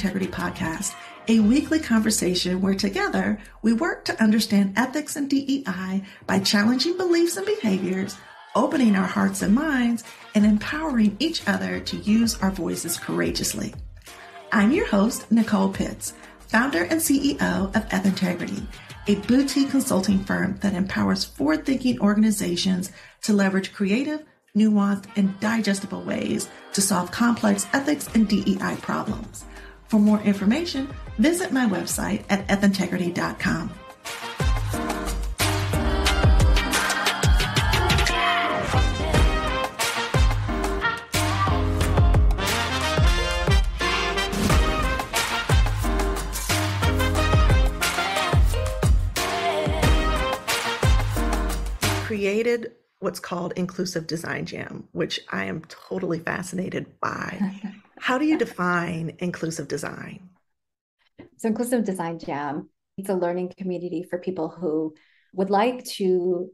Integrity Podcast, a weekly conversation where together we work to understand ethics and DEI by challenging beliefs and behaviors, opening our hearts and minds, and empowering each other to use our voices courageously. I'm your host, Nicole Pitts, founder and CEO of Ethintegrity, a boutique consulting firm that empowers forward thinking organizations to leverage creative, nuanced, and digestible ways to solve complex ethics and DEI problems. For more information, visit my website at ethintegrity.com. created what's called Inclusive Design Jam, which I am totally fascinated by. How do you define inclusive design? So, Inclusive Design Jam, it's a learning community for people who would like to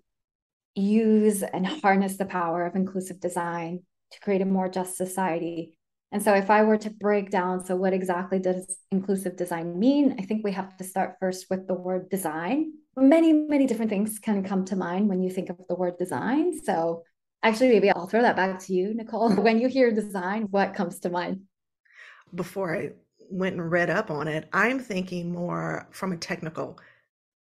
use and harness the power of inclusive design to create a more just society. And so, if I were to break down, so what exactly does inclusive design mean? I think we have to start first with the word design many, many different things can come to mind when you think of the word design. So, actually, maybe I'll throw that back to you, Nicole. When you hear design, what comes to mind? Before I went and read up on it, I'm thinking more from a technical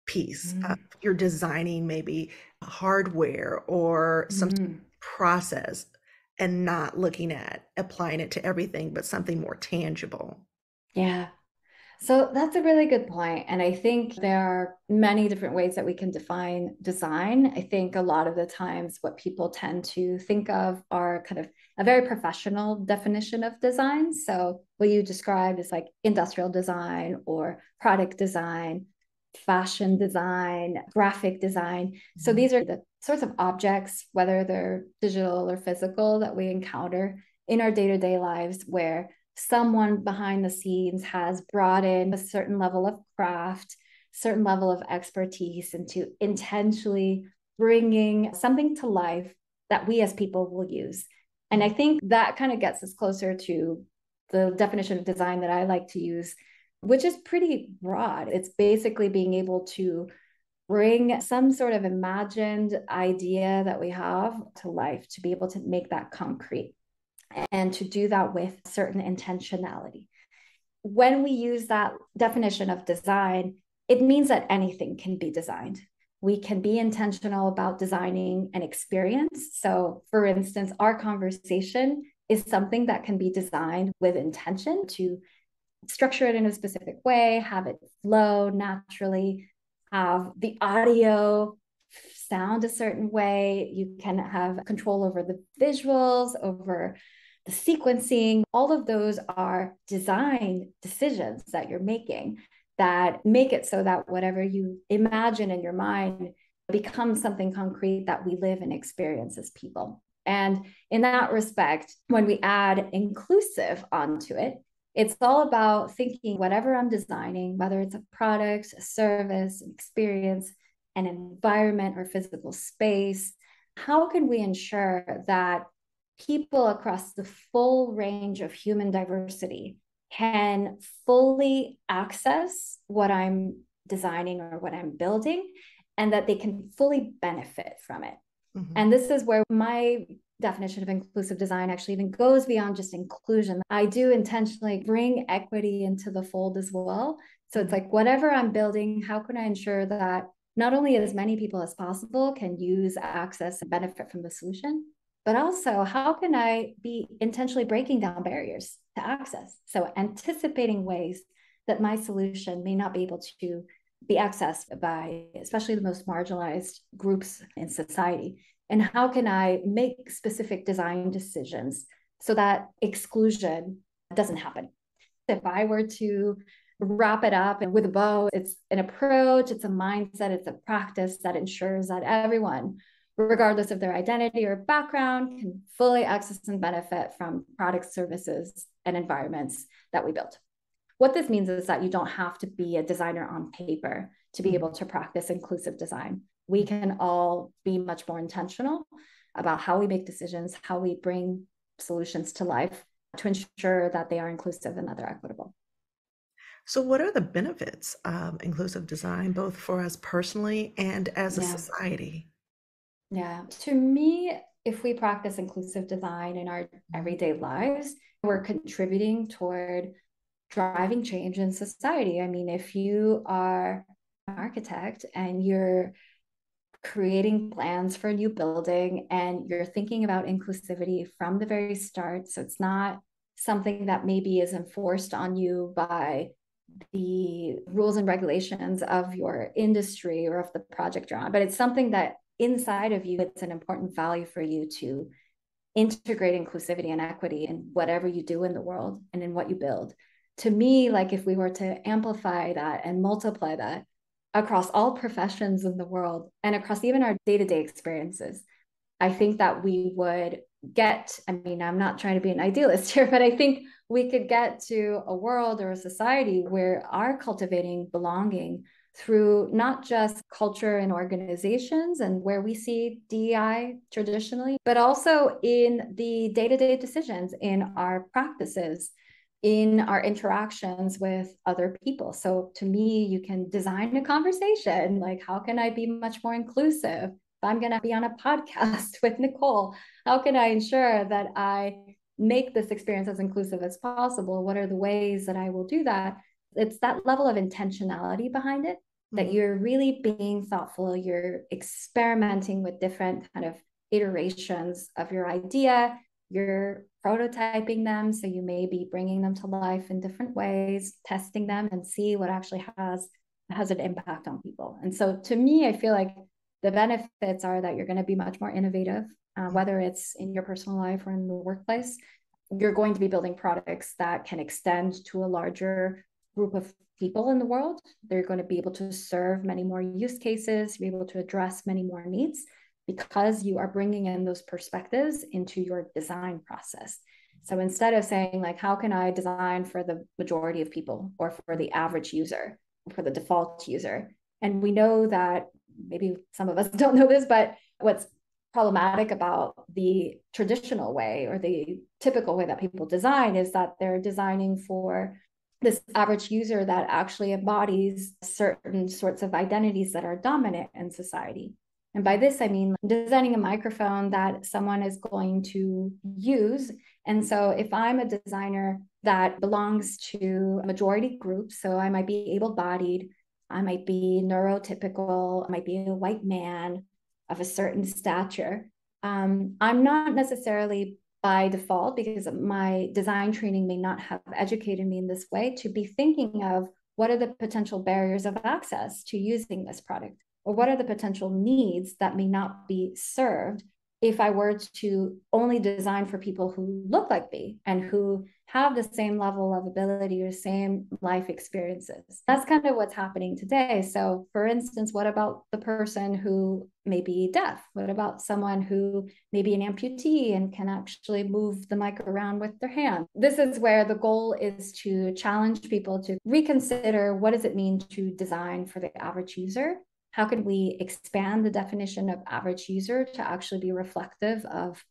piece. Mm-hmm. Uh, you're designing maybe hardware or some mm-hmm. process and not looking at applying it to everything, but something more tangible. Yeah, so that's a really good point. And I think there are many different ways that we can define design. I think a lot of the times what people tend to think of are kind of a very professional definition of design. So what you described is like industrial design or product design, fashion design, graphic design. So mm-hmm. these are the sorts of objects, whether they're digital or physical, that we encounter in our day to day lives where someone behind the scenes has brought in a certain level of craft, certain level of expertise into intentionally bringing something to life that we as people will use. And I think that kind of gets us closer to the definition of design that I like to use, which is pretty broad. It's basically being able to bring some sort of imagined idea that we have to life to be able to make that concrete and to do that with certain intentionality. When we use that definition of design, it means that anything can be designed. We can be intentional about designing an experience. So, for instance, our conversation is something that can be designed with intention to structure it in a specific way, have it flow naturally, have the audio sound a certain way. You can have control over the visuals, over the sequencing, all of those are design decisions that you're making that make it so that whatever you imagine in your mind becomes something concrete that we live and experience as people. And in that respect, when we add inclusive onto it, it's all about thinking whatever I'm designing, whether it's a product, a service, an experience, an environment, or physical space, how can we ensure that people across the full range of human diversity can fully access what I'm designing or what I'm building and that they can fully benefit from it. Mm-hmm. And this is where my definition of inclusive design actually even goes beyond just inclusion. I do intentionally bring equity into the fold as well. So it's like whatever I'm building, how can I ensure that not only as many people as possible can use access and benefit from the solution, but also how can I be intentionally breaking down barriers to access? So anticipating ways that my solution may not be able to be accessed by especially the most marginalized groups in society. And how can I make specific design decisions so that exclusion doesn't happen? If I were to wrap it up and with a bow, it's an approach, it's a mindset, it's a practice that ensures that everyone regardless of their identity or background, can fully access and benefit from products, services, and environments that we build. What this means is that you don't have to be a designer on paper to be mm-hmm. able to practice inclusive design. We can all be much more intentional about how we make decisions, how we bring solutions to life to ensure that they are inclusive and that they're equitable. So, what are the benefits of inclusive design, both for us personally and as a Yeah. society? Yeah. To me, if we practice inclusive design in our Mhm. everyday lives, we're contributing toward driving change in society. I mean, if you are an architect and you're creating plans for a new building and you're thinking about inclusivity from the very start, so it's not something that maybe is enforced on you by the rules and regulations of your industry or of the project you're on, but it's something that inside of you, it's an important value for you to integrate inclusivity and equity in whatever you do in the world and in what you build. To me, like if we were to amplify that and multiply that across all professions in the world and across even our day to day experiences, I think that we would get, I mean, I'm not trying to be an idealist here, but I think we could get to a world or a society where our cultivating belonging through not just culture and organizations and where we see DEI traditionally, but also in the day to day decisions, in our practices, in our interactions with other people. So to me, you can design a conversation like, how can I be much more inclusive? If I'm going to be on a podcast with Nicole, how can I ensure that I make this experience as inclusive as possible? What are the ways that I will do that? It's that level of intentionality behind it that Mhm. you're really being thoughtful, you're experimenting with different kind of iterations of your idea, you're prototyping them. So you may be bringing them to life in different ways, testing them and see what actually has has an impact on people. And so to me, I feel like the benefits are that you're going to be much more innovative, uh, whether it's in your personal life or in the workplace. You're going to be building products that can extend to a larger group of people in the world. They're going to be able to serve many more use cases, be able to address many more needs because you are bringing in those perspectives into your design process. So instead of saying, like, how can I design for the majority of people or for the average user, for the default user? And we know that maybe some of us don't know this, but what's problematic about the traditional way or the typical way that people design is that they're designing for this average user that actually embodies certain sorts of identities that are dominant in society. And by this, I mean designing a microphone that someone is going to use. And so if I'm a designer that belongs to a majority group, so I might be able bodied, I might be neurotypical, I might be a white man of a certain stature. Um, I'm not necessarily by default, because my design training may not have educated me in this way, to be thinking of what are the potential barriers of access to using this product, or what are the potential needs that may not be served if I were to only design for people who look like me and who have the same level of ability or same life experiences. That's kind of what's happening today. So, for instance, what about the person who may be deaf? What about someone who may be an amputee and can actually move the mic around with their hand? This is where the goal is to challenge people to reconsider what does it mean to design for the average user how can we expand the definition of average user to actually be reflective of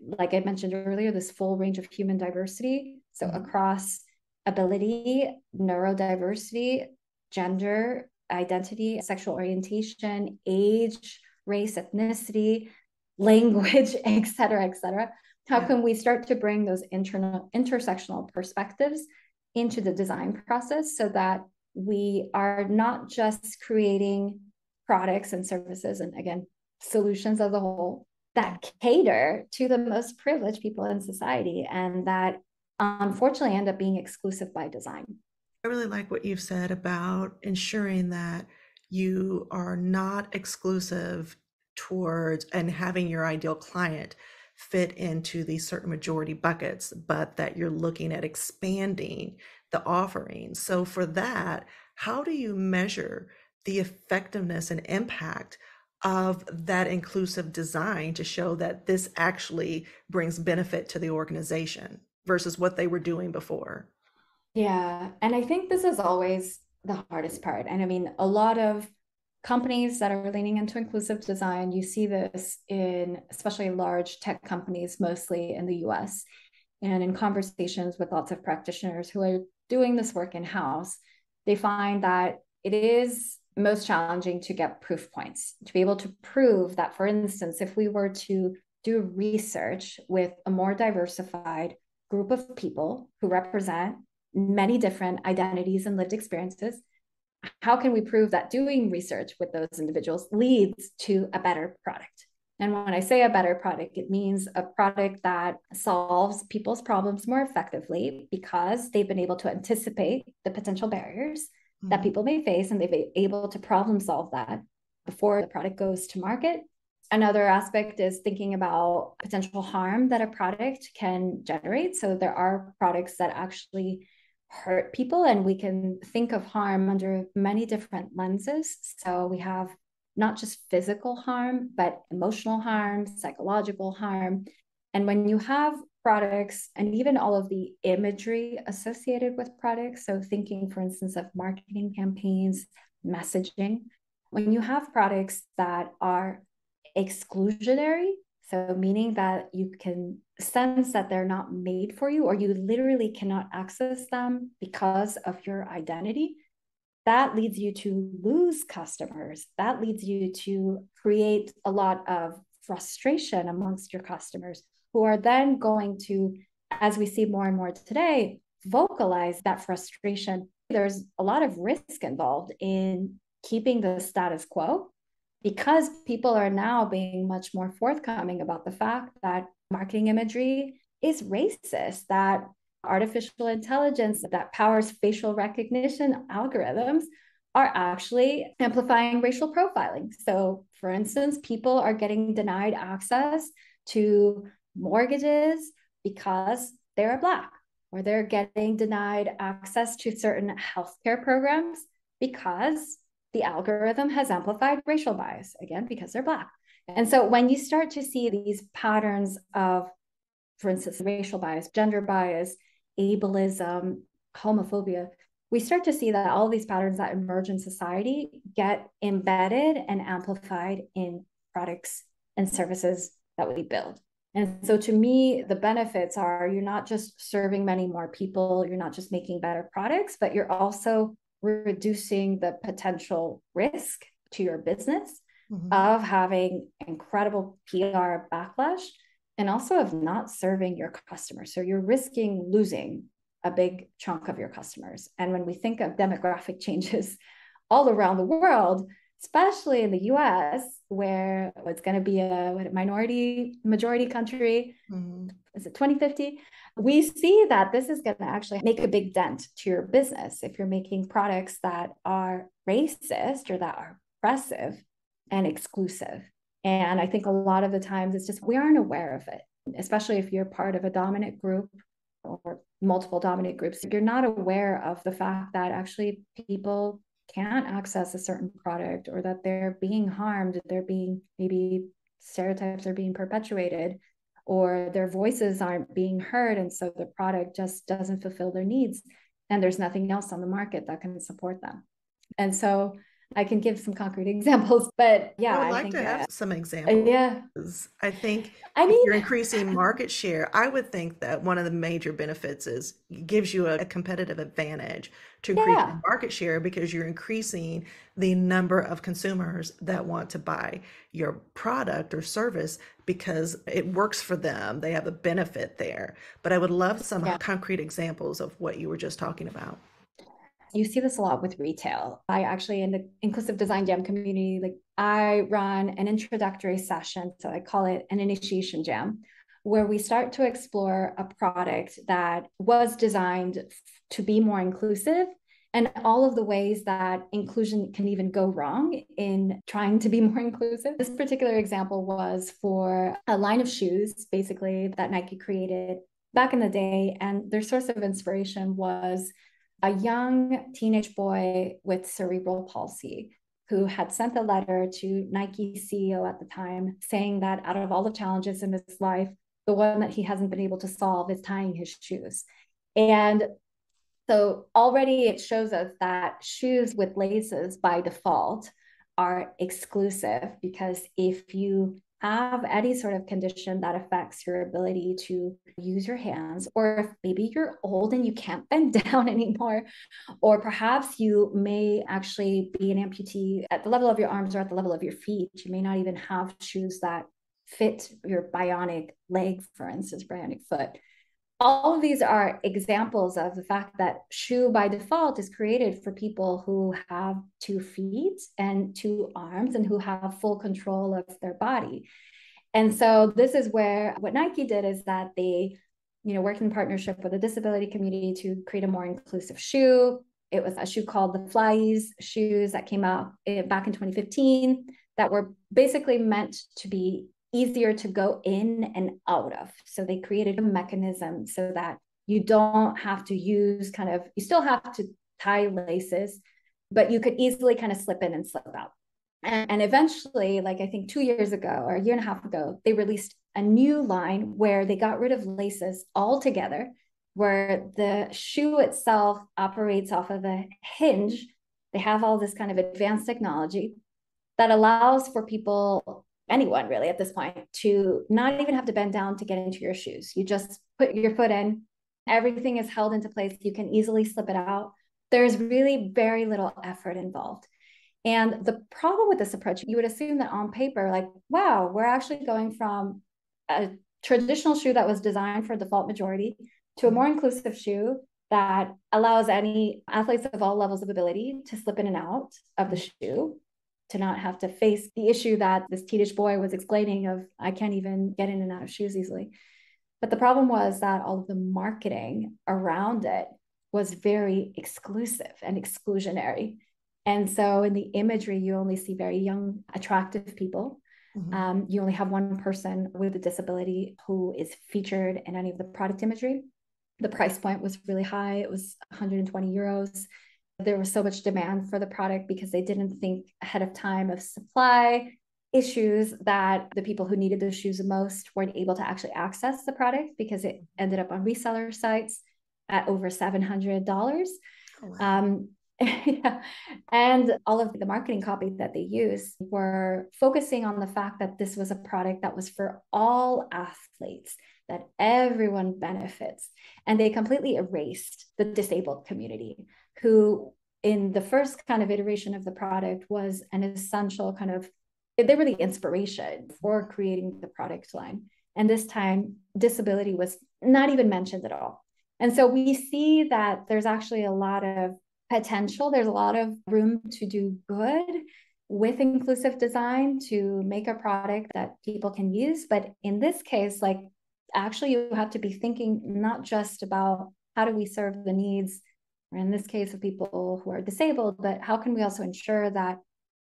like i mentioned earlier this full range of human diversity so mm-hmm. across ability neurodiversity gender identity sexual orientation age race ethnicity language et cetera et cetera how yeah. can we start to bring those internal intersectional perspectives into the design process so that we are not just creating products and services and again solutions as a whole that cater to the most privileged people in society and that unfortunately end up being exclusive by design i really like what you've said about ensuring that you are not exclusive towards and having your ideal client fit into these certain majority buckets but that you're looking at expanding the offering. so for that how do you measure the effectiveness and impact of that inclusive design to show that this actually brings benefit to the organization versus what they were doing before. Yeah. And I think this is always the hardest part. And I mean, a lot of companies that are leaning into inclusive design, you see this in especially large tech companies, mostly in the US. And in conversations with lots of practitioners who are doing this work in house, they find that it is most challenging to get proof points to be able to prove that, for instance, if we were to do research with a more diversified group of people who represent many different identities and lived experiences, how can we prove that doing research with those individuals leads to a better product? And when I say a better product, it means a product that solves people's problems more effectively because they've been able to anticipate the potential barriers mm-hmm. that people may face and they've been able to problem solve that before the product goes to market. Another aspect is thinking about potential harm that a product can generate. So there are products that actually hurt people, and we can think of harm under many different lenses. So we have not just physical harm, but emotional harm, psychological harm. And when you have products and even all of the imagery associated with products, so thinking, for instance, of marketing campaigns, messaging, when you have products that are exclusionary, so meaning that you can sense that they're not made for you or you literally cannot access them because of your identity, that leads you to lose customers. That leads you to create a lot of frustration amongst your customers who are then going to, as we see more and more today, vocalize that frustration. There's a lot of risk involved in keeping the status quo because people are now being much more forthcoming about the fact that marketing imagery is racist, that artificial intelligence that powers facial recognition algorithms are actually amplifying racial profiling. So, for instance, people are getting denied access to mortgages because they're Black, or they're getting denied access to certain healthcare programs because the algorithm has amplified racial bias, again, because they're Black. And so, when you start to see these patterns of, for instance, racial bias, gender bias, ableism, homophobia, we start to see that all these patterns that emerge in society get embedded and amplified in products and services that we build. And so to me, the benefits are you're not just serving many more people, you're not just making better products, but you're also reducing the potential risk to your business mm-hmm. of having incredible PR backlash and also of not serving your customers. So you're risking losing a big chunk of your customers. And when we think of demographic changes all around the world, especially in the US, where it's going to be a minority majority country, mm-hmm. Is it 2050? We see that this is going to actually make a big dent to your business if you're making products that are racist or that are oppressive and exclusive. And I think a lot of the times it's just we aren't aware of it, especially if you're part of a dominant group or multiple dominant groups. You're not aware of the fact that actually people can't access a certain product or that they're being harmed, they're being maybe stereotypes are being perpetuated or their voices aren't being heard. And so the product just doesn't fulfill their needs. And there's nothing else on the market that can support them. And so I can give some concrete examples, but yeah, I would like I to have some uh, examples. Yeah, I think I mean, you're increasing market share. I would think that one of the major benefits is gives you a, a competitive advantage to increase yeah. market share because you're increasing the number of consumers that want to buy your product or service because it works for them. They have a benefit there. But I would love some yeah. concrete examples of what you were just talking about you see this a lot with retail. I actually, in the inclusive design jam community, like I run an introductory session. So I call it an initiation jam, where we start to explore a product that was designed to be more inclusive and all of the ways that inclusion can even go wrong in trying to be more inclusive. This particular example was for a line of shoes, basically, that Nike created back in the day. And their source of inspiration was a young teenage boy with cerebral palsy who had sent a letter to Nike CEO at the time saying that out of all the challenges in his life, the one that he hasn't been able to solve is tying his shoes. And so already it shows us that shoes with laces by default are exclusive because if you have any sort of condition that affects your ability to use your hands, or if maybe you're old and you can't bend down anymore, or perhaps you may actually be an amputee at the level of your arms or at the level of your feet, you may not even have shoes that fit your bionic leg, for instance, bionic foot all of these are examples of the fact that shoe by default is created for people who have two feet and two arms and who have full control of their body. And so this is where what Nike did is that they, you know, worked in partnership with the disability community to create a more inclusive shoe. It was a shoe called the Flyease shoes that came out eh, back in 2015 that were basically meant to be easier to go in and out of. So they created a mechanism so that you don't have to use kind of, you still have to tie laces, but you could easily kind of slip in and slip out. And, and eventually, like I think two years ago or a year and a half ago, they released a new line where they got rid of laces altogether, where the shoe itself operates off of a hinge. They have all this kind of advanced technology that allows for people anyone really at this point to not even have to bend down to get into your shoes. You just put your foot in, everything is held into place. You can easily slip it out. There's really very little effort involved. And the problem with this approach, you would assume that on paper, like, wow, we're actually going from a traditional shoe that was designed for default majority to a more inclusive shoe that allows any athletes of all levels of ability to slip in and out of the shoe to not have to face the issue that this teenage boy was explaining of I can't even get in and out of shoes easily. But the problem was that all of the marketing around it was very exclusive and exclusionary. And so in the imagery, you only see very young, attractive people. Mm-hmm. Um, you only have one person with a disability who is featured in any of the product imagery. The price point was really high. It was 120 euros there was so much demand for the product because they didn't think ahead of time of supply issues that the people who needed the shoes the most weren't able to actually access the product because it ended up on reseller sites at over $700. Oh, wow. um, yeah. And all of the marketing copy that they used were focusing on the fact that this was a product that was for all athletes, that everyone benefits. And they completely erased the disabled community who in the first kind of iteration of the product was an essential kind of they were the inspiration for creating the product line. And this time disability was not even mentioned at all. And so we see that there's actually a lot of potential. There's a lot of room to do good with inclusive design to make a product that people can use. But in this case like actually you have to be thinking not just about how do we serve the needs or in this case of people who are disabled, but how can we also ensure that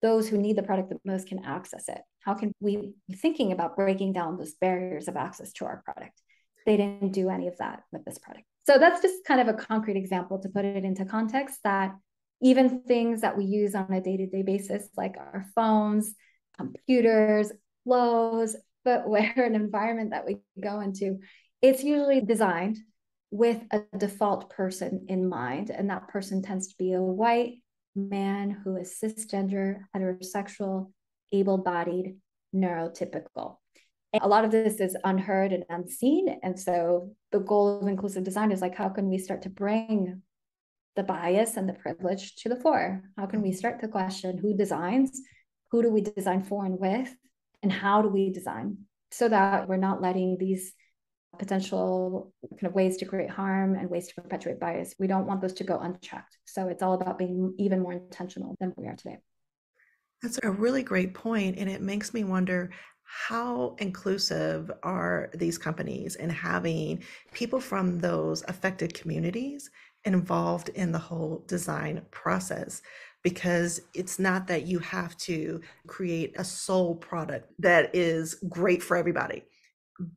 those who need the product the most can access it? How can we be thinking about breaking down those barriers of access to our product? They didn't do any of that with this product. So that's just kind of a concrete example to put it into context that even things that we use on a day-to-day basis, like our phones, computers, clothes, footwear, an environment that we go into, it's usually designed with a default person in mind. And that person tends to be a white man who is cisgender, heterosexual, able bodied, neurotypical. And a lot of this is unheard and unseen. And so the goal of inclusive design is like, how can we start to bring the bias and the privilege to the fore? How can we start to question who designs? Who do we design for and with? And how do we design so that we're not letting these potential kind of ways to create harm and ways to perpetuate bias. We don't want those to go unchecked. So it's all about being even more intentional than we are today. That's a really great point, and it makes me wonder how inclusive are these companies in having people from those affected communities involved in the whole design process because it's not that you have to create a sole product that is great for everybody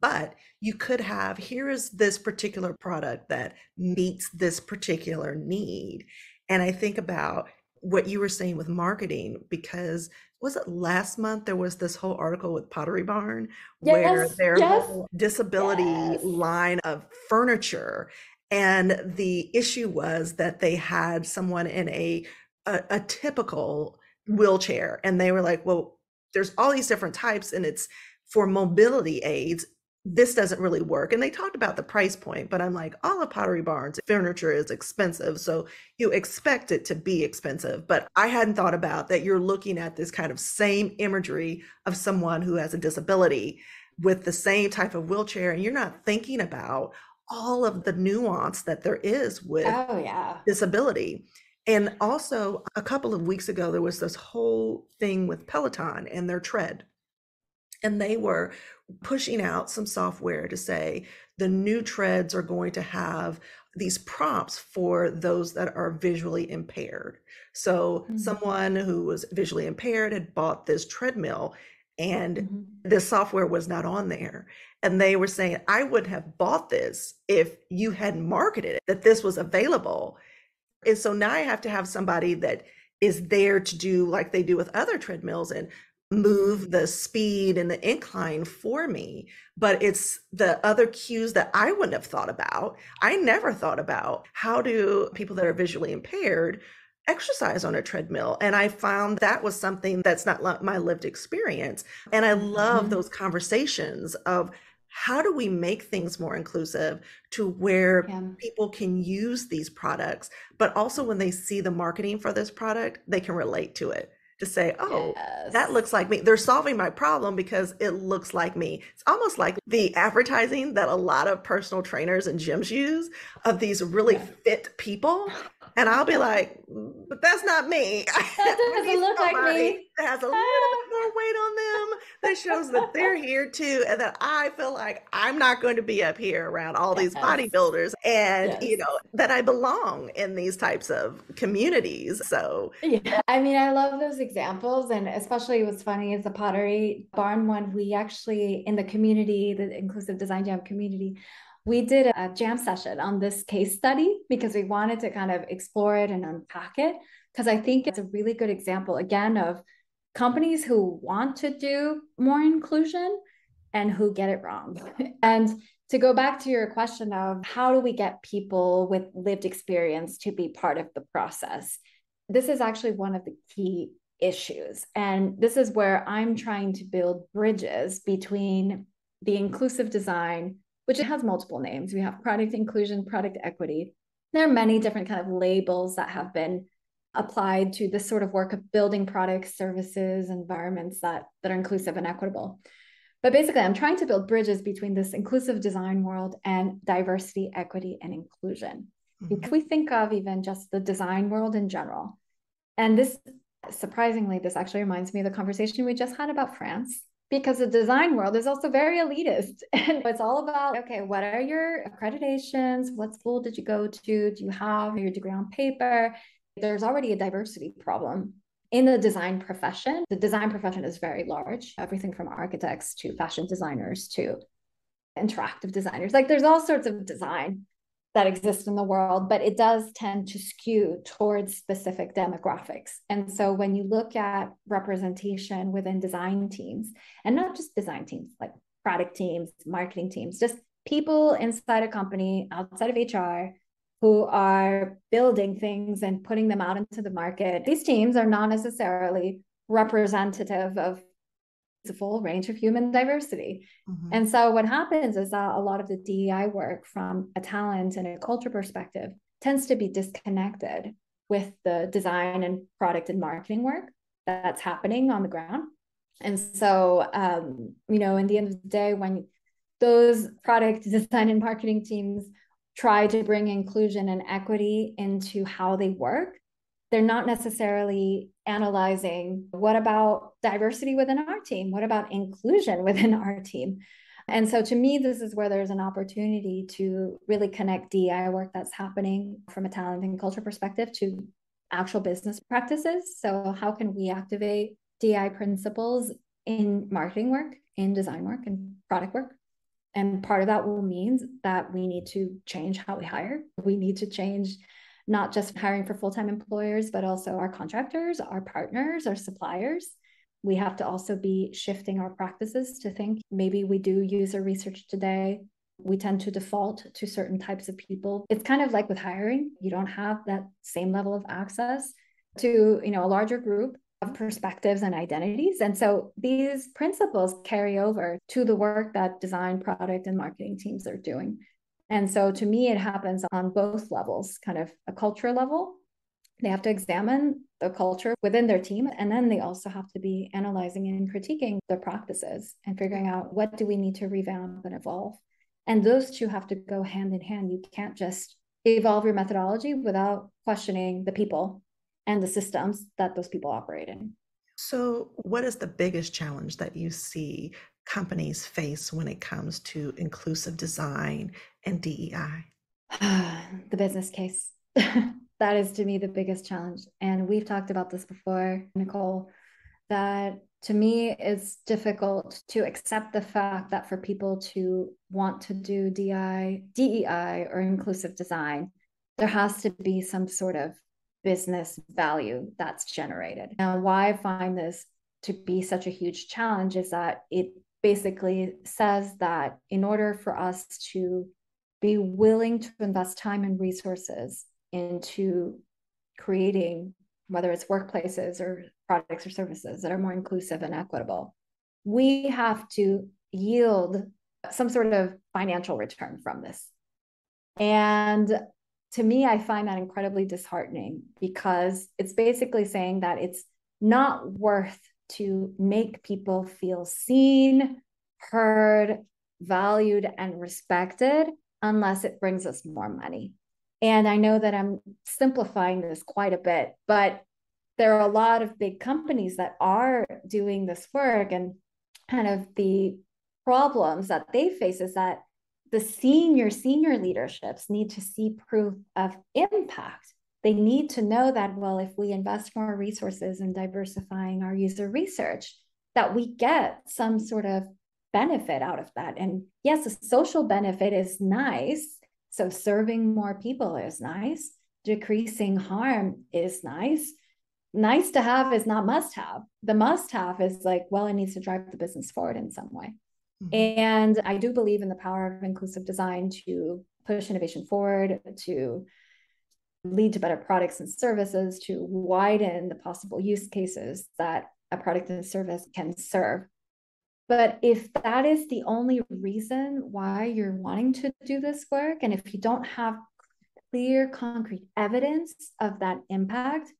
but you could have here is this particular product that meets this particular need and i think about what you were saying with marketing because was it last month there was this whole article with pottery barn yes, where their yes, disability yes. line of furniture and the issue was that they had someone in a, a, a typical wheelchair and they were like well there's all these different types and it's for mobility aids, this doesn't really work. And they talked about the price point, but I'm like, all of Pottery Barn's furniture is expensive. So you expect it to be expensive. But I hadn't thought about that you're looking at this kind of same imagery of someone who has a disability with the same type of wheelchair. And you're not thinking about all of the nuance that there is with oh, yeah. disability. And also, a couple of weeks ago, there was this whole thing with Peloton and their tread. And they were pushing out some software to say the new treads are going to have these prompts for those that are visually impaired. So, mm-hmm. someone who was visually impaired had bought this treadmill and mm-hmm. the software was not on there. And they were saying, I would have bought this if you hadn't marketed it, that this was available. And so now I have to have somebody that is there to do like they do with other treadmills and move the speed and the incline for me but it's the other cues that i wouldn't have thought about i never thought about how do people that are visually impaired exercise on a treadmill and i found that was something that's not my lived experience and i love mm-hmm. those conversations of how do we make things more inclusive to where yeah. people can use these products but also when they see the marketing for this product they can relate to it to say, oh, yes. that looks like me. They're solving my problem because it looks like me. It's almost like the advertising that a lot of personal trainers and gyms use of these really yeah. fit people. And I'll be like, mm, but that's not me. That doesn't look like me. That has a little bit more weight on them that shows that they're here too. And that I feel like I'm not going to be up here around all these bodybuilders and, yes. you know, that I belong in these types of communities. So, yeah, I mean, I love those examples. And especially what's funny is the Pottery Barn one, we actually, in the community, the Inclusive Design Jam community, we did a jam session on this case study because we wanted to kind of explore it and unpack it. Because I think it's a really good example, again, of companies who want to do more inclusion and who get it wrong. and to go back to your question of how do we get people with lived experience to be part of the process? This is actually one of the key issues. And this is where I'm trying to build bridges between the inclusive design which it has multiple names. We have product inclusion, product equity. There are many different kind of labels that have been applied to this sort of work of building products, services, environments that, that are inclusive and equitable. But basically, I'm trying to build bridges between this inclusive design world and diversity, equity, and inclusion. Mm-hmm. If we think of even just the design world in general, and this surprisingly, this actually reminds me of the conversation we just had about France because the design world is also very elitist. And it's all about okay what are your accreditations? What school did you go to? Do you have your degree on paper? There's already a diversity problem in the design profession. The design profession is very large everything from architects to fashion designers to interactive designers. Like there's all sorts of design that exist in the world, but it does tend to skew towards specific demographics. And so when you look at representation within design teams, and not just design teams, like product teams, marketing teams, just people inside a company outside of HR who are building things and putting them out into the market, these teams are not necessarily representative of a full range of human diversity. Mm-hmm. And so what happens is that a lot of the DEI work from a talent and a culture perspective tends to be disconnected with the design and product and marketing work that's happening on the ground. And so, um, you know, in the end of the day, when those product design and marketing teams try to bring inclusion and equity into how they work, they're not necessarily analyzing what about diversity within our team? What about inclusion within our team? And so to me, this is where there's an opportunity to really connect DEI work that's happening from a talent and culture perspective to actual business practices. So, how can we activate DEI principles in marketing work, in design work, and product work? And part of that will mean that we need to change how we hire. We need to change not just hiring for full time employers, but also our contractors, our partners, our suppliers. We have to also be shifting our practices to think maybe we do user research today. We tend to default to certain types of people. It's kind of like with hiring, you don't have that same level of access to, you know, a larger group of perspectives and identities. And so these principles carry over to the work that design, product, and marketing teams are doing. And so to me, it happens on both levels kind of a culture level. They have to examine the culture within their team. And then they also have to be analyzing and critiquing their practices and figuring out what do we need to revamp and evolve. And those two have to go hand in hand. You can't just evolve your methodology without questioning the people and the systems that those people operate in. So, what is the biggest challenge that you see companies face when it comes to inclusive design and DEI? the business case. that is to me the biggest challenge. And we've talked about this before, Nicole, that to me it's difficult to accept the fact that for people to want to do DI, DEI or inclusive design, there has to be some sort of business value that's generated. Now, why I find this to be such a huge challenge is that it basically says that in order for us to be willing to invest time and resources into creating whether it's workplaces or products or services that are more inclusive and equitable we have to yield some sort of financial return from this. And to me i find that incredibly disheartening because it's basically saying that it's not worth to make people feel seen, heard, valued, and respected unless it brings us more money. And I know that I'm simplifying this quite a bit, but there are a lot of big companies that are doing this work. And kind of the problems that they face is that the senior, senior leaderships need to see proof of impact they need to know that, well, if we invest more resources in diversifying our user research, that we get some sort of benefit out of that. And yes, a social benefit is nice. So serving more people is nice. Decreasing harm is nice. Nice to have is not must have. The must have is like, well, it needs to drive the business forward in some way. Mm-hmm. And I do believe in the power of inclusive design to push innovation forward, to lead to better products and services to widen the possible use cases that a product and service can serve. But if that is the only reason why you're wanting to do this work, and if you don't have clear, concrete evidence of that impact,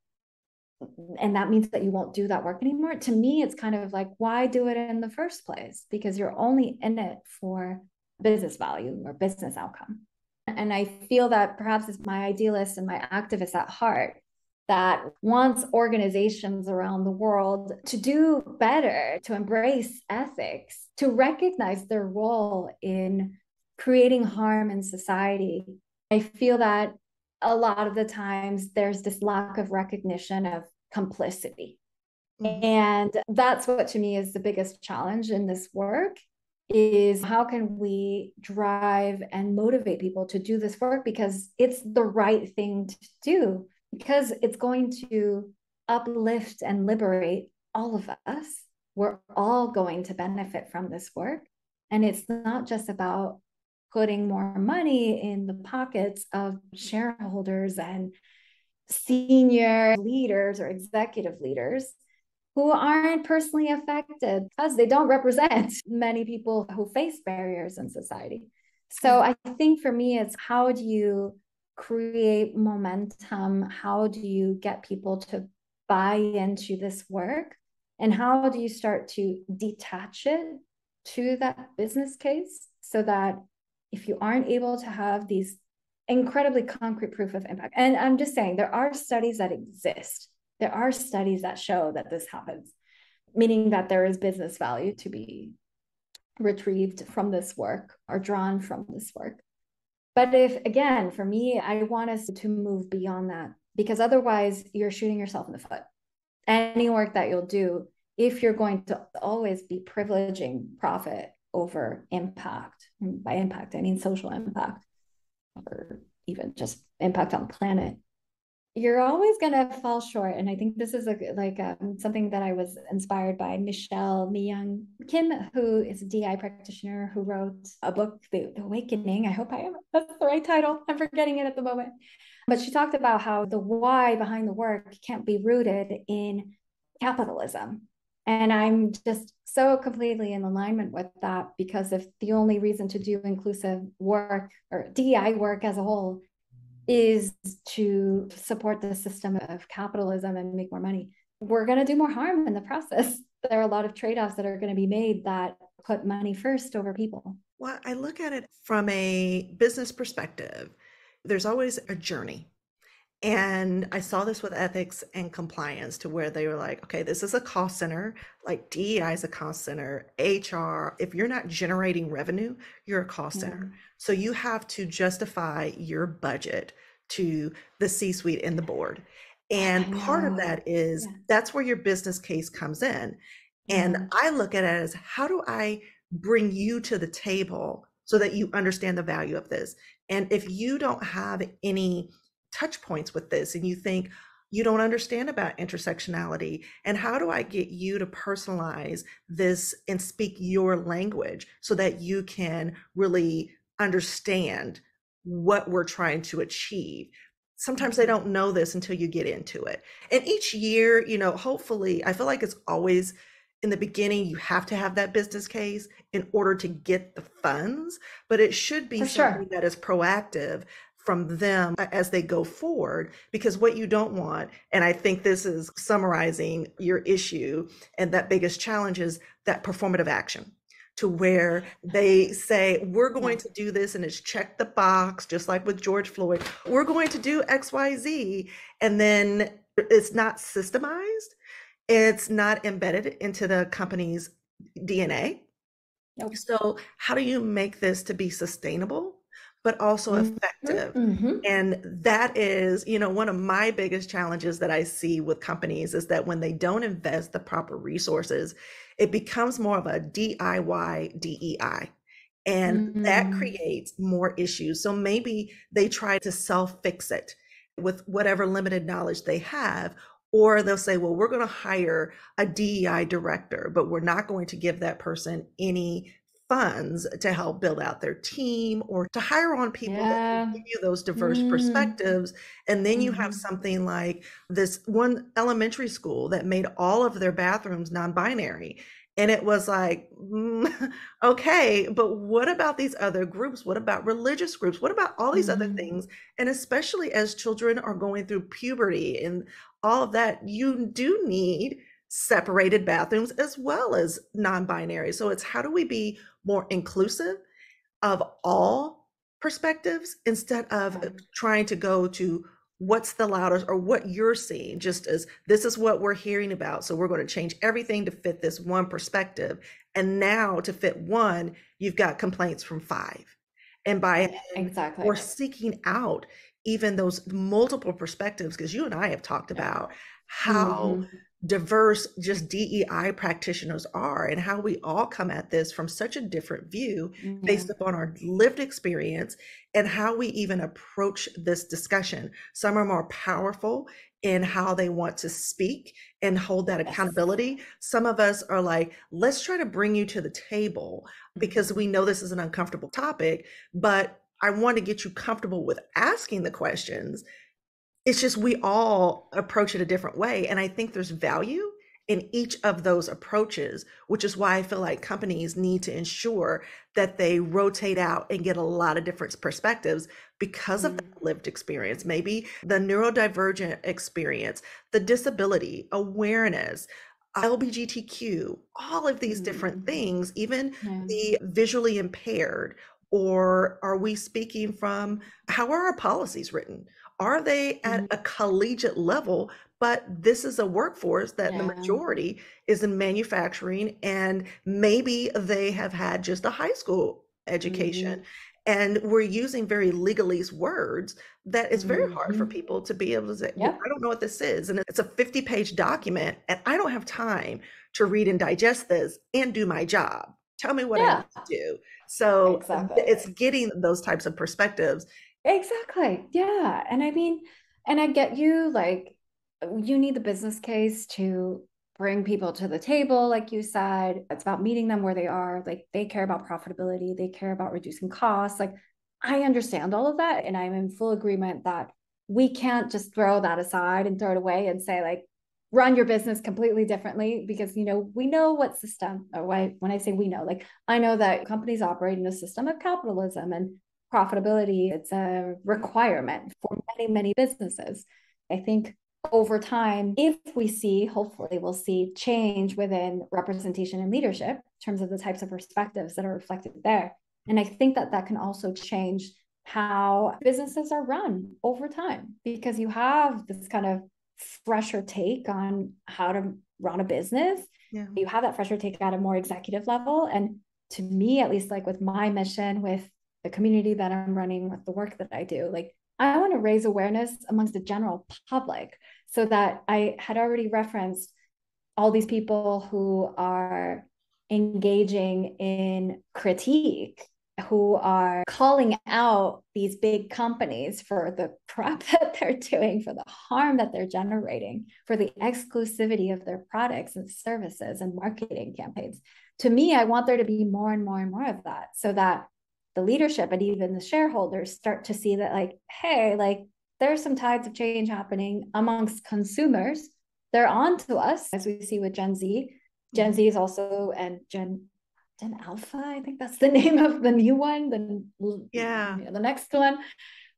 and that means that you won't do that work anymore, to me, it's kind of like, why do it in the first place? Because you're only in it for business value or business outcome. And I feel that perhaps it's my idealist and my activist at heart that wants organizations around the world to do better, to embrace ethics, to recognize their role in creating harm in society. I feel that a lot of the times there's this lack of recognition of complicity. Mm-hmm. And that's what to me is the biggest challenge in this work is how can we drive and motivate people to do this work? Because it's the right thing to do because it's going to uplift and liberate all of us. We're all going to benefit from this work. And it's not just about putting more money in the pockets of shareholders and senior leaders or executive leaders who aren't personally affected because they don't represent many people who face barriers in society. So mm. I think for me, it's how do you create momentum? How do you get people to buy into this work? And how do you start to detach it to that business case so that if you aren't able to have these incredibly concrete proof of impact, and I'm just saying there are studies that exist there are studies that show that this happens, meaning that there is business value to be retrieved from this work or drawn from this work. But if, again, for me, I want us to move beyond that because otherwise you're shooting yourself in the foot. Any work that you'll do, if you're going to always be privileging profit over impact, by impact, I mean social impact or even just impact on the planet, you're always going to fall short and i think this is a, like um, something that i was inspired by michelle mijung kim who is a di practitioner who wrote a book the, the awakening. I hope i am that's the right title. I'm forgetting it at the moment. But she talked about how the why behind the work can't be rooted in capitalism. And I'm just so completely in alignment with that because if the only reason to do inclusive work or DEI work as a whole is to support the system of capitalism and make more money, we're going to do more harm in the process. There are a lot of trade offs that are going to be made that put money first over people. Well, I look at it from a business perspective. There's always a journey and I saw this with ethics and compliance to where they were like, okay, this is a cost center, like DEI is a cost center, HR, if you're not generating revenue, you're a cost center. So you have to justify your budget to the C suite and the board. And part of that is yeah. that's where your business case comes in. And mm-hmm. I look at it as how do I bring you to the table so that you understand the value of this? And if you don't have any touch points with this and you think you don't understand about intersectionality and how do i get you to personalize this and speak your language so that you can really understand what we're trying to achieve sometimes they mm-hmm. don't know this until you get into it and each year you know hopefully i feel like it's always in the beginning you have to have that business case in order to get the funds but it should be For something sure. that is proactive from them as they go forward because what you don't want and i think this is summarizing your issue and that biggest challenge is that performative action to where they say we're going to do this and it's check the box just like with george floyd we're going to do xyz and then it's not systemized. It's not embedded into the company's dna Nope. So, how do you make this to be sustainable but also mm-hmm. effective. Mm-hmm. And that is, you know, one of my biggest challenges that I see with companies is that when they don't invest the proper resources, it becomes more of a DIY DEI. And mm-hmm. that creates more issues. So maybe they try to self fix it with whatever limited knowledge they have, or they'll say, well, we're going to hire a DEI director, but we're not going to give that person any funds to help build out their team or to hire on people yeah. that give you those diverse mm. perspectives. And then you mm-hmm. have something like this one elementary school that made all of their bathrooms non binary. And it was like, mm, okay, but what about these other groups? What about religious groups? What about all these mm. other mm-hmm. things? And especially as children are going through puberty and all of that, you do need separated bathrooms as well as non-binary. So it's how do we be more inclusive of all perspectives instead of trying to go to what's the loudest or what you're seeing just as this is what we're hearing about so we're going to change everything to fit this one perspective. And now to fit one you've got complaints from five. And by exactly. or seeking out even those multiple perspectives because you and I have talked about how mm-hmm diverse just DEI practitioners are and how we all come at this from such a different view mm-hmm. based upon our lived experience and how we even approach this discussion. Some are more powerful in how they want to speak and hold that accountability. Some of us are like, let's try to bring you to the table because we know this is an uncomfortable topic, but I want to get you comfortable with asking the questions it's just we all approach it a different way. And I think there's value in each of those approaches, which is why I feel like companies need to ensure that they rotate out and get a lot of different perspectives because of mm-hmm. lived experience, maybe the neurodivergent experience, the disability, awareness, LBGTQ, all of these mm-hmm. different things, even yeah. the visually impaired. Or are we speaking from how are our policies written? Are they at mm-hmm. a collegiate level? But this is a workforce that yeah. the majority is in manufacturing, and maybe they have had just a high school education. Mm-hmm. And we're using very legalese words that it's very mm-hmm. hard for mm-hmm. people to be able to say, I don't know what this is. And it's a 50 page document, and I don't have time to read and digest this and do my job. Tell me what yeah. I need to do. So exactly. it's getting those types of perspectives Exactly. Yeah. And I mean, and I get you like you need the business case to bring people to the table like you said it's about meeting them where they are like they care about profitability they care about reducing costs like i understand all of that and i'm in full agreement that we can't just throw that aside and throw it away and say like run your business completely differently because you know we know what system or why when i say we know like i know that companies operate in a system of capitalism and profitability it's a requirement for many many businesses i think over time if we see hopefully we'll see change within representation and leadership in terms of the types of perspectives that are reflected there and i think that that can also change how businesses are run over time because you have this kind of fresher take on how to run a business. Yeah. You have that fresher take at a more executive level. And to me, at least, like with my mission, with the community that I'm running, with the work that I do, like I want to raise awareness amongst the general public so that I had already referenced all these people who are engaging in critique who are calling out these big companies for the crap that they're doing, for the harm that they're generating, for the exclusivity of their products and services and marketing campaigns. To me, I want there to be more and more and more of that so that the leadership and even the shareholders start to see that, like, hey, like there's some tides of change happening amongst consumers. They're on to us, as we see with Gen Z. Gen Z mm-hmm. is also, and Gen Gen Alpha, I think that's the name of the new one, the yeah, you know, the next one.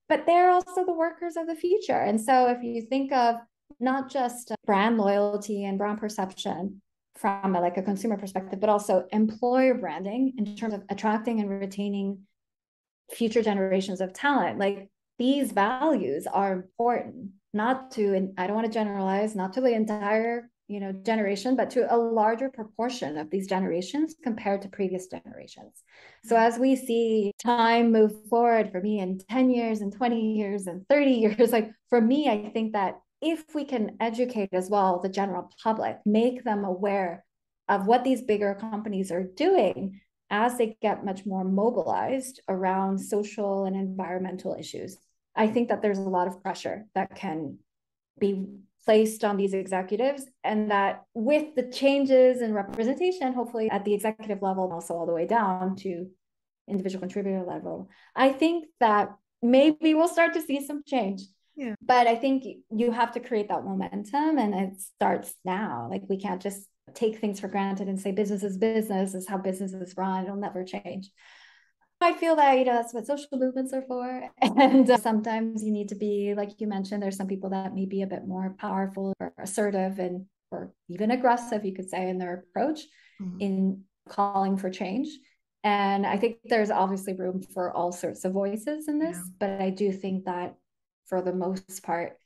But they're also the workers of the future. And so if you think of not just uh, brand loyalty and brand perception from a, like a consumer perspective, but also employer branding in terms of attracting and retaining future generations of talent, like these values are important, not to, and I don't want to generalize, not to the entire you know generation but to a larger proportion of these generations compared to previous generations. So as we see time move forward for me in 10 years and 20 years and 30 years like for me i think that if we can educate as well the general public make them aware of what these bigger companies are doing as they get much more mobilized around social and environmental issues i think that there's a lot of pressure that can be placed on these executives and that with the changes in representation hopefully at the executive level and also all the way down to individual contributor level i think that maybe we'll start to see some change yeah. but i think you have to create that momentum and it starts now like we can't just take things for granted and say business is business is how business is run it'll never change I feel that you know that's what social movements are for, and uh, sometimes you need to be like you mentioned. There's some people that may be a bit more powerful or assertive and or even aggressive, you could say, in their approach mm-hmm. in calling for change. And I think there's obviously room for all sorts of voices in this, yeah. but I do think that for the most part,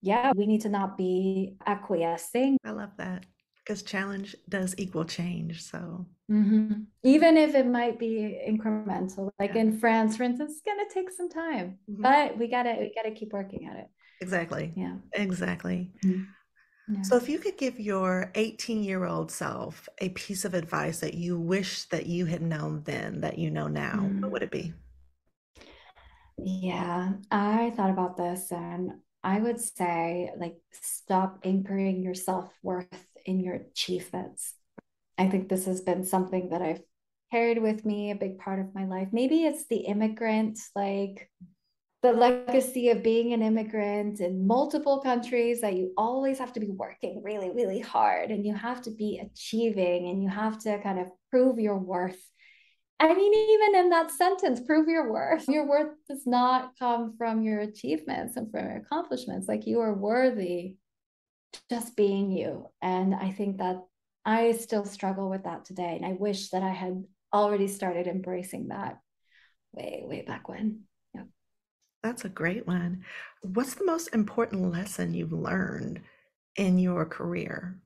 yeah, we need to not be acquiescing. I love that because challenge does equal change. So mm-hmm. even if it might be incremental, like yeah. in France, for instance, it's gonna take some time, mm-hmm. but we gotta we gotta keep working at it. Exactly. Yeah. Exactly. Mm-hmm. Yeah. So if you could give your 18 year old self a piece of advice that you wish that you had known then that you know now, what would it be? Yeah, I thought about this and I would say like stop anchoring your self-worth in your achievements. I think this has been something that I've carried with me a big part of my life. Maybe it's the immigrant, like the legacy of being an immigrant in multiple countries that you always have to be working really, really hard and you have to be achieving and you have to kind of prove your worth. I mean, even in that sentence, prove your worth. Your worth does not come from your achievements and from your accomplishments. Like you are worthy just being you. And I think that I still struggle with that today. And I wish that I had already started embracing that way, way back when. Yeah. That's a great one. What's the most important lesson you've learned in your career?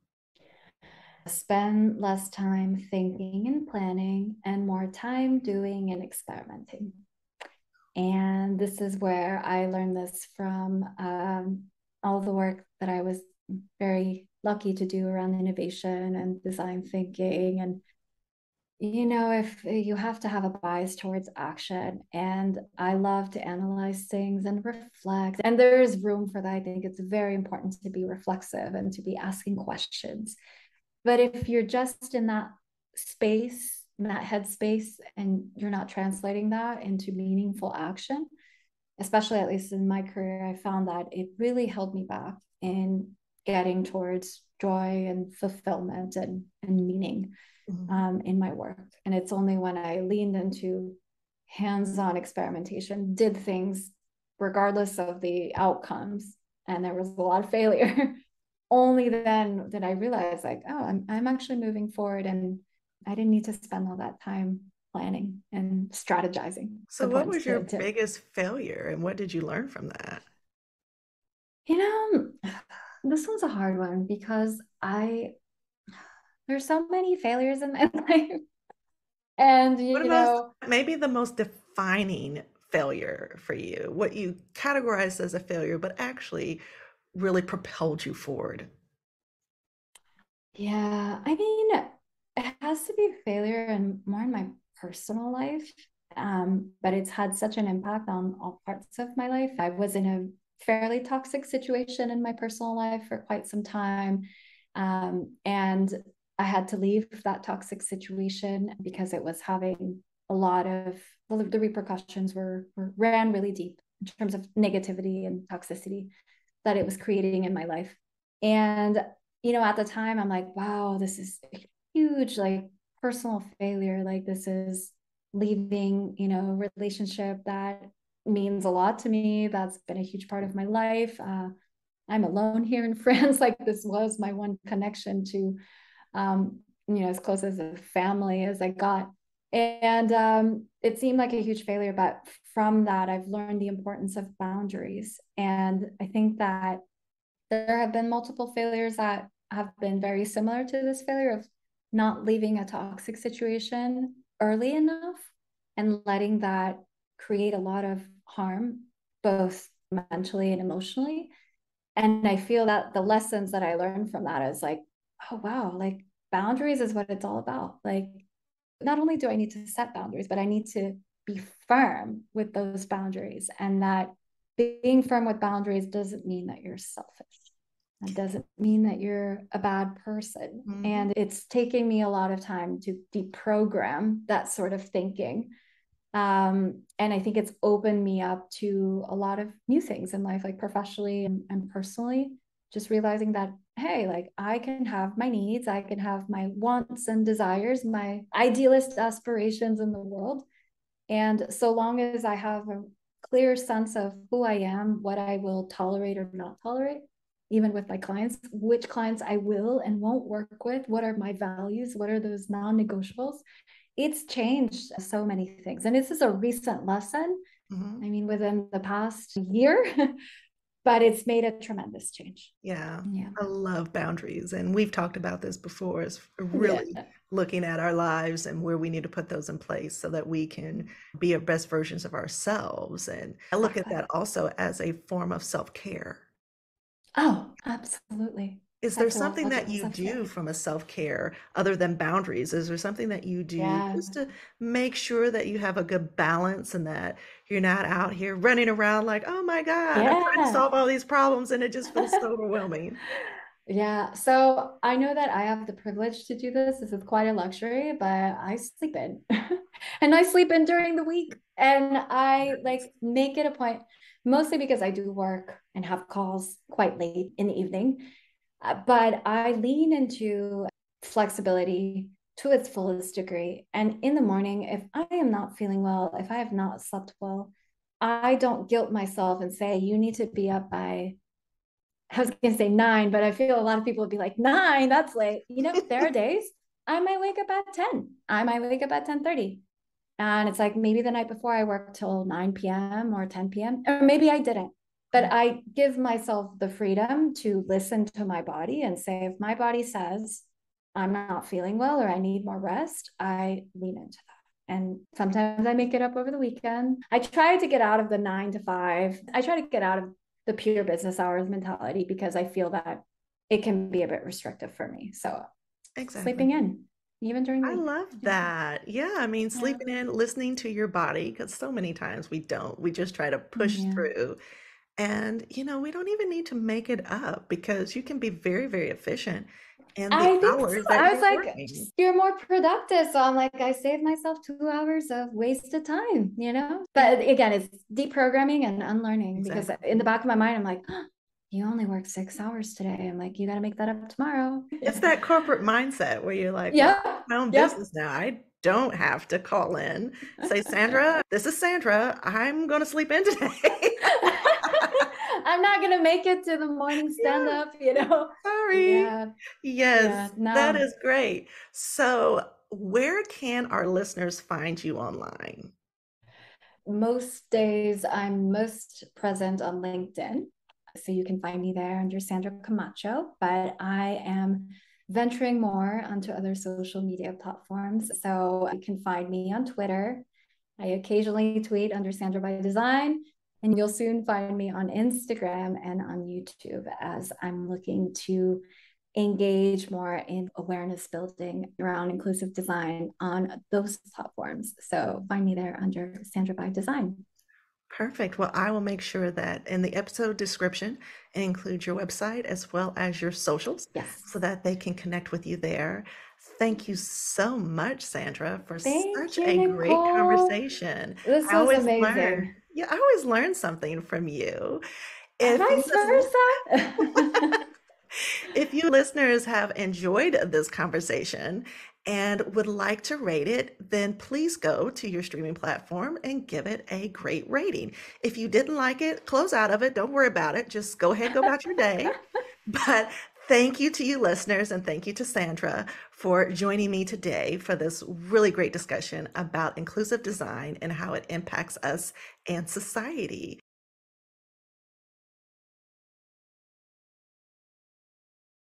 Spend less time thinking and planning and more time doing and experimenting. And this is where I learned this from um, all the work that I was very lucky to do around innovation and design thinking. And you know if you have to have a bias towards action and i love to analyze things and reflect and there's room for that. I think it's very important to be reflexive and to be asking questions. But if you're just in that space in that headspace and you're not translating that into meaningful action especially at least in my career i found that it really held me back in getting towards joy and fulfillment and, and meaning mm-hmm. um, in my work. And it's only when I leaned into hands on experimentation, did things regardless of the outcomes, and there was a lot of failure. only then did I realize, like, oh, I'm, I'm actually moving forward and I didn't need to spend all that time planning and strategizing. So, what was your to, biggest failure and what did you learn from that? You know, this one's a hard one because I, there's so many failures in my life. And, you what know, maybe the most defining failure for you, what you categorized as a failure, but actually really propelled you forward? Yeah, I mean, it has to be failure and more in my personal life. Um, but it's had such an impact on all parts of my life. I was in a fairly toxic situation in my personal life for quite some time. Um, and I had to leave that toxic situation because it was having a lot of well, the repercussions were, were ran really deep in terms of negativity and toxicity that it was creating in my life. And, you know, at the time, I'm like, wow, this is a huge, like personal failure. Like, this is leaving, you know, relationship that means a lot to me. That's been a huge part of my life. Uh, I'm alone here in France. Like, this was my one connection to, um, you know, as close as a family as I got. And um, it seemed like a huge failure, but from that, I've learned the importance of boundaries. And I think that there have been multiple failures that have been very similar to this failure of not leaving a toxic situation early enough and letting that create a lot of harm, both mentally and emotionally. And I feel that the lessons that I learned from that is like, oh, wow, like boundaries is what it's all about. Like, not only do I need to set boundaries, but I need to be firm with those boundaries and that being firm with boundaries doesn't mean that you're selfish it doesn't mean that you're a bad person mm-hmm. and it's taking me a lot of time to deprogram that sort of thinking um, and i think it's opened me up to a lot of new things in life like professionally and, and personally just realizing that hey like i can have my needs i can have my wants and desires my idealist aspirations in the world. And so long as I have a clear sense of who I am, what I will tolerate or not tolerate, even with my clients, which clients I will and won't work with, what are my values, what are those non negotiables, it's changed so many things. And this is a recent lesson. Mm-hmm. I mean, within the past year, but it's made a tremendous change. Yeah. Yeah. I love boundaries. And we've talked about this before is really yeah. looking at our lives and where we need to put those in place so that we can be our best versions of ourselves. And I look at that also as a form of self-care. Oh, absolutely. Is there something that you do from a self care other than boundaries? Is there something that you do yeah. just to make sure that you have a good balance and that you're not out here running around like, oh my God, yeah. I'm trying to solve all these problems and it just feels so overwhelming? Yeah. So I know that I have the privilege to do this. This is quite a luxury, but I sleep in and I sleep in during the week. And I like make it a point, mostly because I do work and have calls quite late in the evening. Uh, but I lean into flexibility to its fullest degree. And in the morning, if I am not feeling well, if I have not slept well, I don't guilt myself and say, you need to be up by, I was going to say nine, but I feel a lot of people would be like, nine, that's late. You know, there are days I might wake up at 10. I might wake up at 10 30. And it's like maybe the night before I work till 9 p.m. or 10 p.m. Or maybe I didn't but I give myself the freedom to listen to my body and say, if my body says I'm not feeling well or I need more rest, I lean into that. And sometimes I make it up over the weekend. I try to get out of the nine to five. I try to get out of the pure business hours mentality because I feel that it can be a bit restrictive for me. So exactly. sleeping in even during the I love that. Yeah, I mean, yeah. sleeping in, listening to your body, because so many times we don't. We just try to push yeah. through and, you know, we don't even need to make it up because you can be very, very efficient and the I think hours so. I was like, working. you're more productive. So I'm like, I saved myself two hours of wasted time, you know? But again, it's deprogramming and unlearning exactly. because in the back of my mind, I'm like, oh, you only work six hours today. I'm like, you got to make that up tomorrow. It's that corporate mindset where you're like, yeah, well, my own yep. business now. I don't have to call in, say, Sandra, this is Sandra. I'm going to sleep in today. I'm not going to make it to the morning stand up, yeah. you know? Sorry. Yeah. Yes, yeah, no. that is great. So, where can our listeners find you online? Most days, I'm most present on LinkedIn. So you can find me there under Sandra Camacho, but I am venturing more onto other social media platforms. So you can find me on Twitter. I occasionally tweet under Sandra by Design, and you'll soon find me on Instagram and on YouTube as I'm looking to engage more in awareness building around inclusive design on those platforms. So find me there under Sandra by Design. Perfect. Well, I will make sure that in the episode description it includes your website as well as your socials yes. so that they can connect with you there. Thank you so much, Sandra, for Thank such you, a great conversation. This was amazing. Learn, yeah, I always learn something from you. If Vice versa. if you listeners have enjoyed this conversation and would like to rate it, then please go to your streaming platform and give it a great rating. If you didn't like it, close out of it. Don't worry about it. Just go ahead, go about your day. But thank you to you listeners and thank you to Sandra for joining me today for this really great discussion about inclusive design and how it impacts us and society.